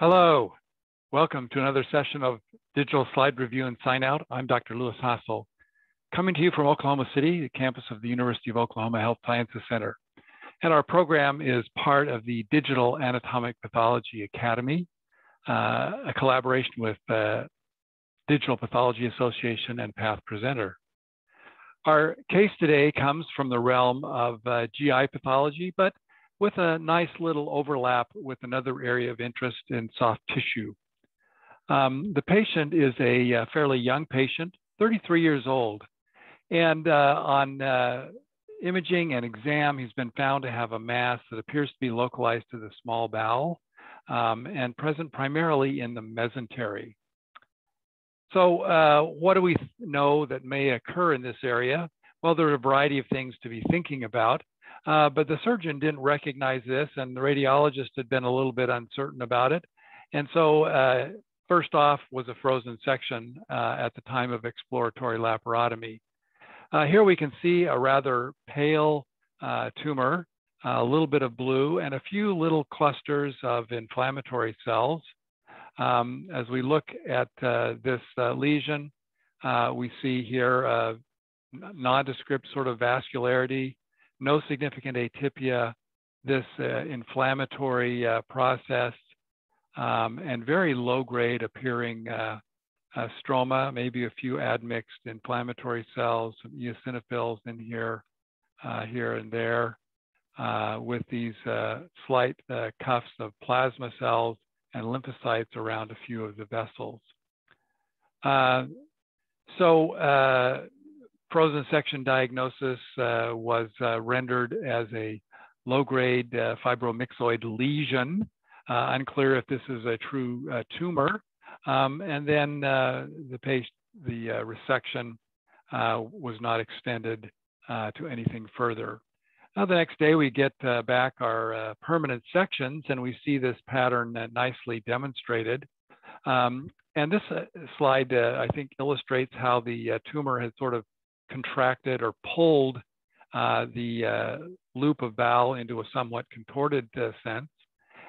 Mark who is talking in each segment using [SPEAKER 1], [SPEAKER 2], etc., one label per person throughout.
[SPEAKER 1] Hello, welcome to another session of Digital Slide Review and Sign Out. I'm Dr. Lewis Hassell, coming to you from Oklahoma City, the campus of the University of Oklahoma Health Sciences Center. And our program is part of the Digital Anatomic Pathology Academy, uh, a collaboration with uh, Digital Pathology Association and Path Presenter. Our case today comes from the realm of uh, GI pathology, but with a nice little overlap with another area of interest in soft tissue. Um, the patient is a, a, uh, fairly young patient, 33 years old, and uh, on uh, imaging and exam, he's been found to have a mass that appears to be localized to the small bowel um, and present primarily in the mesentery. So uh, what do we know that may occur in this area? Well, there are a variety of things to be thinking about, uh, but the surgeon didn't recognize this and the radiologist had been a little bit uncertain about it. And so uh, first off was a frozen section uh, at the time of exploratory laparotomy. Uh, here we can see a rather pale uh, tumor, a little bit of blue, and a few little clusters of inflammatory cells. Um, as we look at uh, this lesion, we see here nondescript sort of vascularity, no significant atypia, this uh, inflammatory process, um, and very low grade appearing uh, stroma, maybe a few admixed inflammatory cells, some eosinophils in here, uh, here and there, uh, with these uh, slight uh, cuffs of plasma cells and lymphocytes around a few of the vessels. Uh, so frozen section diagnosis was rendered as a low-grade fibromyxoid lesion. unclear if this is a true tumor, um, and then uh, the, patient, the uh, resection uh, was not extended uh, to anything further. Now, the next day, we get uh, back our uh, permanent sections and we see this pattern nicely demonstrated. Um, and this slide, I think, illustrates how the tumor has sort of contracted or pulled the loop of bowel into a somewhat contorted sense.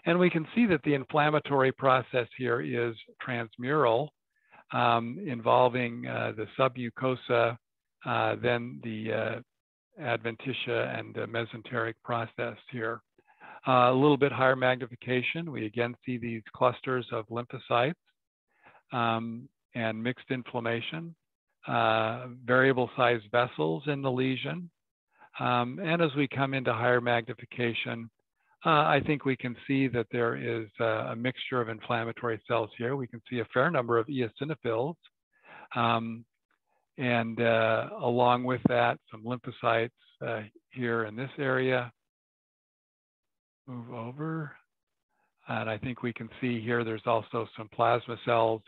[SPEAKER 1] And we can see that the inflammatory process here is transmural, um, involving uh, the submucosa, uh, then the uh, adventitia and mesenteric process here. Uh, a little bit higher magnification, we again see these clusters of lymphocytes um, and mixed inflammation, uh, variable sized vessels in the lesion. Um, and as we come into higher magnification, uh, I think we can see that there is a, a, mixture of inflammatory cells here. We can see a fair number of eosinophils. Um, and uh, along with that, some lymphocytes uh, here in this area. Move over. And I think we can see here there's also some plasma cells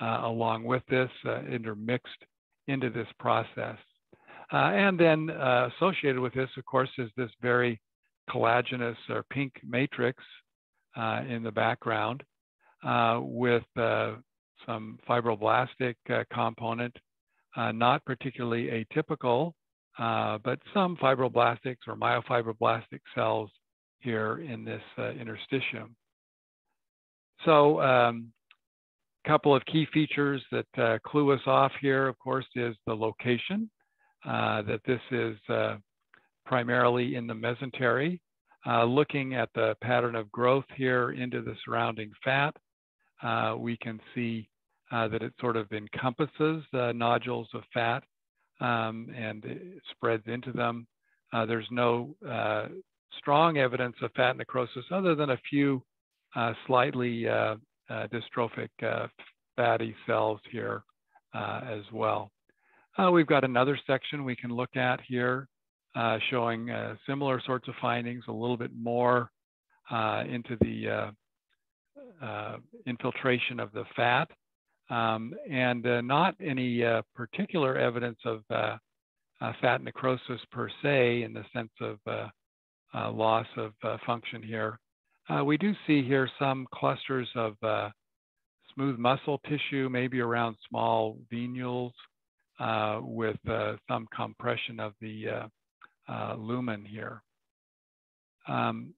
[SPEAKER 1] uh, along with this uh, intermixed into this process. Uh, and then associated with this, of course, is this very collagenous or pink matrix uh, in the background uh, with uh, some fibroblastic uh, component, uh, not particularly atypical, but some fibroblastics or myofibroblastic cells here in this interstitium. So um, couple of key features that clue us off here, of course, is the location, that this is primarily in the mesentery. Uh, looking at the pattern of growth here into the surrounding fat, uh, we can see uh, that it sort of encompasses the nodules of fat um, and spreads into them. Uh, there's no uh, strong evidence of fat necrosis other than a few uh, slightly dystrophic fatty cells here as well. we've got another section we can look at here uh, showing uh, similar sorts of findings, a little bit more uh, into the uh, uh, infiltration of the fat, um, and not any particular evidence of fat necrosis per se in the sense of loss of function here. We do see here some clusters of smooth muscle tissue, maybe around small venules, uh, with uh, some compression of the uh, uh, lumen here. Um,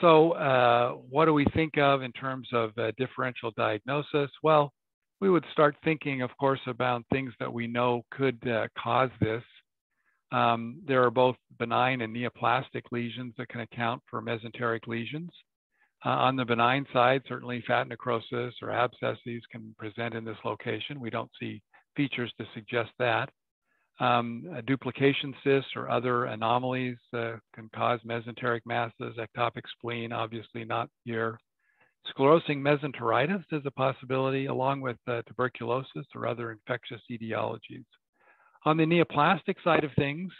[SPEAKER 1] So uh, what do we think of in terms of uh, differential diagnosis? Well, we would start thinking, of course, about things that we know could uh, cause this. Um, there are both benign and neoplastic lesions that can account for mesenteric lesions. Uh, on the benign side, certainly fat necrosis or abscesses can present in this location. We don't see features to suggest that. Um, duplication cysts or other anomalies uh, can cause mesenteric masses, ectopic spleen, obviously not here. Sclerosing mesenteritis is a possibility, along with uh, tuberculosis or other infectious etiologies. On the neoplastic side of things,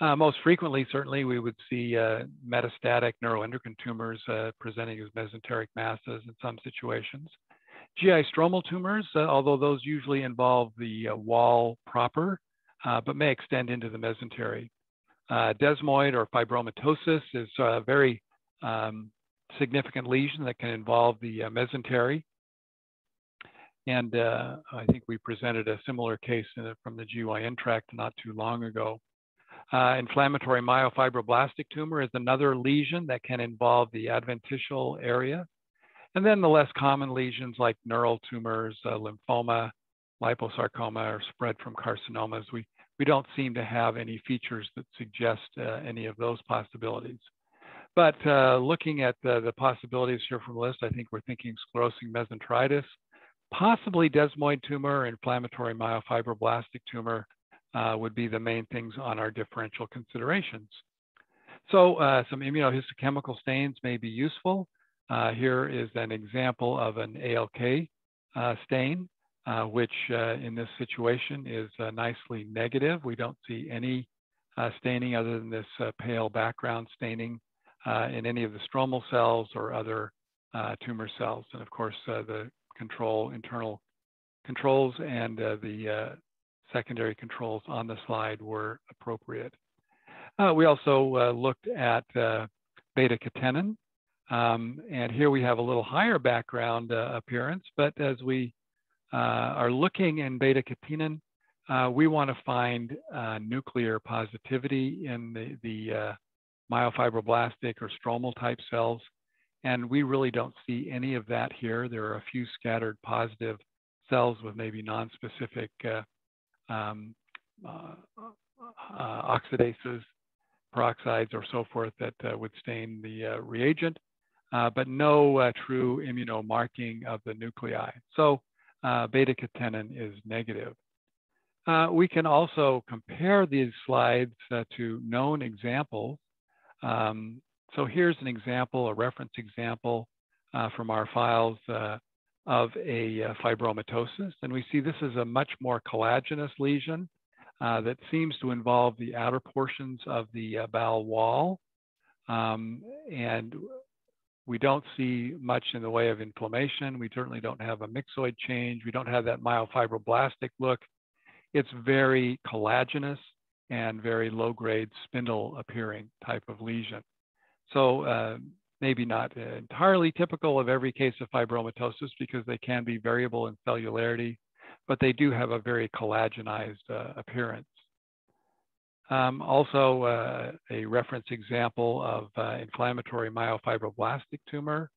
[SPEAKER 1] uh, most frequently, certainly, we would see uh, metastatic neuroendocrine tumors uh, presenting as mesenteric masses in some situations. GI stromal tumors, uh, although those usually involve the uh, wall proper, uh, but may extend into the mesentery. desmoid or fibromatosis is a very um, significant lesion that can involve the mesentery. And I think we presented a similar case from the GYN tract not too long ago. Uh, inflammatory myofibroblastic tumor is another lesion that can involve the adventitial area. And then the less common lesions like neural tumors, uh, lymphoma, liposarcoma, or spread from carcinomas, we, we don't seem to have any features that suggest uh, any of those possibilities. But uh, looking at the, the possibilities here from the list, I think we're thinking sclerosing mesenteritis, possibly desmoid tumor, inflammatory myofibroblastic tumor, uh, would be the main things on our differential considerations. So uh, some immunohistochemical stains may be useful. Uh, here is an example of an ALK uh, stain, uh, which uh, in this situation is nicely negative. We don't see any staining other than this pale background staining in any of the stromal cells or other tumor cells. And of course, the control internal controls and the secondary controls on the slide were appropriate. Uh, we also uh, looked at uh, beta-catenin, um, and here we have a little higher background uh, appearance, but as we uh, are looking in beta-catenin, uh, we want to find nuclear positivity in the, the myofibroblastic or stromal type cells, and we really don't see any of that here. There are a few scattered positive cells with maybe non-specific um, uh, uh, oxidases, peroxides, or so forth that uh, would stain the uh, reagent, uh, but no uh, true immunomarking of the nuclei. So beta-catenin is negative. we can also compare these slides to known examples. Um, so here's an example, a reference example from our files of a uh, fibromatosis. And we see this is a much more collagenous lesion uh, that seems to involve the outer portions of the uh, bowel wall. Um, and we don't see much in the way of inflammation. We certainly don't have a myxoid change. We don't have that myofibroblastic look. It's very collagenous and very low grade spindle appearing type of lesion. So uh, maybe not entirely typical of every case of fibromatosis because they can be variable in cellularity, but they do have a very collagenized uh, appearance. Um, also, uh, a reference example of uh, inflammatory myofibroblastic tumor.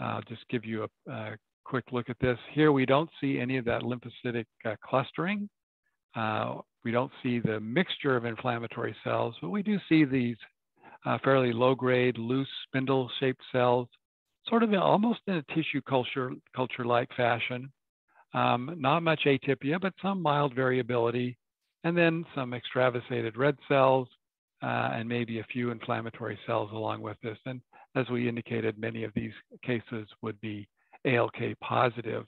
[SPEAKER 1] I'll just give you a, a, quick look at this. Here we don't see any of that lymphocytic uh, clustering. Uh, we don't see the mixture of inflammatory cells, but we do see these uh, fairly low-grade, loose spindle-shaped cells, sort of almost in a tissue culture culture-like fashion. Um, not much atypia, but some mild variability, and then some extravasated red cells, uh, and maybe a few inflammatory cells along with this. And as we indicated, many of these cases would be ALK positive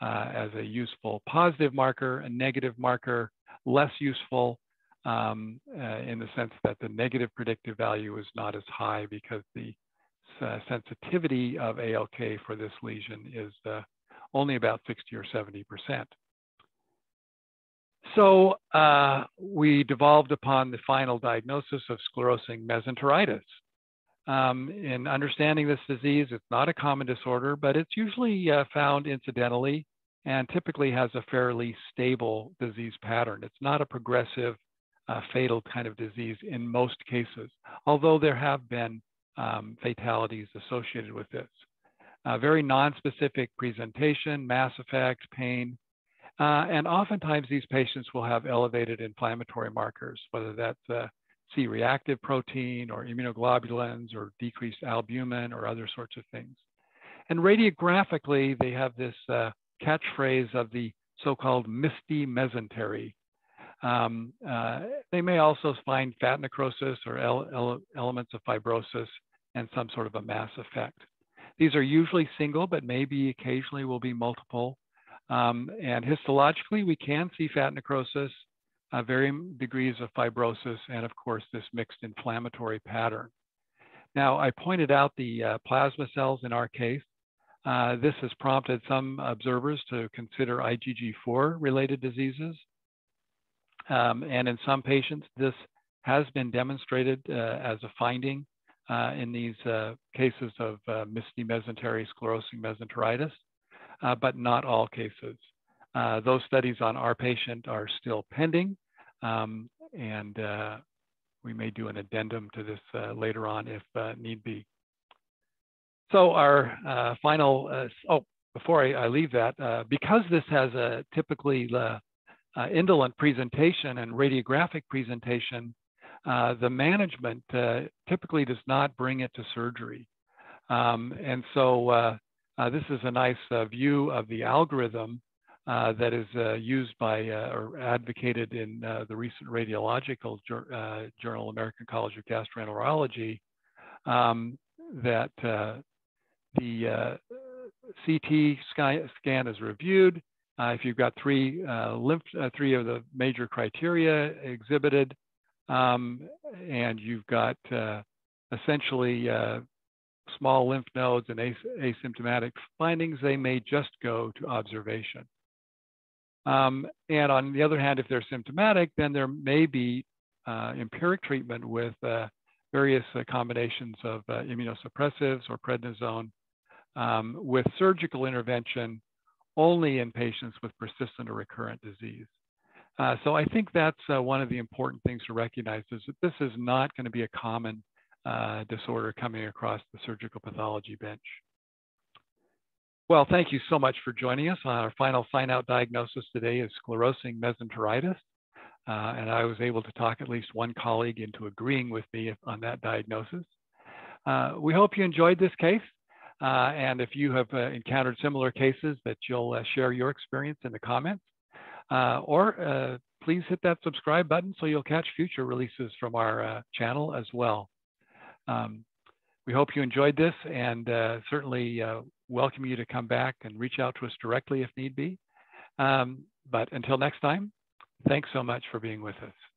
[SPEAKER 1] uh, as a useful positive marker, a negative marker, less useful um, uh, in the sense that the negative predictive value is not as high because the uh, sensitivity of ALK for this lesion is uh, only about 60 or 70 percent. So uh, we devolved upon the final diagnosis of sclerosing mesenteritis. Um, in understanding this disease, it's not a common disorder, but it's usually uh, found incidentally and typically has a fairly stable disease pattern. It's not a progressive uh, fatal kind of disease in most cases, although there have been um, fatalities associated with this. Uh, very non-specific presentation, mass effect, pain, uh, and oftentimes these patients will have elevated inflammatory markers, whether that's uh, C-reactive protein or immunoglobulins or decreased albumin or other sorts of things. And radiographically, they have this uh, catchphrase of the so-called misty mesentery. Um, uh, they may also find fat necrosis or ele elements of fibrosis and some sort of a mass effect. These are usually single, but maybe occasionally will be multiple. Um, and histologically, we can see fat necrosis, uh, varying degrees of fibrosis, and of course, this mixed inflammatory pattern. Now, I pointed out the uh, plasma cells in our case. Uh, this has prompted some observers to consider IgG4 related diseases. Um, and in some patients, this has been demonstrated uh, as a finding uh, in these uh, cases of uh, misty mesentery sclerosing mesenteritis, but not all cases. those studies on our patient are still pending, um, and we may do an addendum to this later on if need be. So our uh, final, uh, oh, before I, I leave that, uh, because this has a typically indolent presentation and radiographic presentation, uh, the management uh, typically does not bring it to surgery. Um, and so uh, uh this is a nice uh, view of the algorithm that is used by or advocated in the recent radiological journal, American College of Gastroenterology, um, that the CT scan is reviewed. If you've got three lymph, three of the major criteria exhibited, um, and you've got uh, essentially uh, small lymph nodes and as asymptomatic findings, they may just go to observation. Um, and on the other hand, if they're symptomatic, then there may be uh, empiric treatment with uh, various uh, combinations of uh, immunosuppressives or prednisone um, with surgical intervention only in patients with persistent or recurrent disease. Uh, so I think that's uh, one of the important things to recognize is that this is not going to be a common uh, disorder coming across the surgical pathology bench. Well, thank you so much for joining us. Our final sign-out diagnosis today is sclerosing mesenteritis. Uh, and I was able to talk at least one colleague into agreeing with me on that diagnosis. Uh, we hope you enjoyed this case. Uh, and if you have encountered similar cases that you'll share your experience in the comments. Uh, or uh, please hit that subscribe button so you'll catch future releases from our uh, channel as well. Um, we hope you enjoyed this and uh, certainly uh, welcome you to come back and reach out to us directly if need be. Um, but until next time, thanks so much for being with us.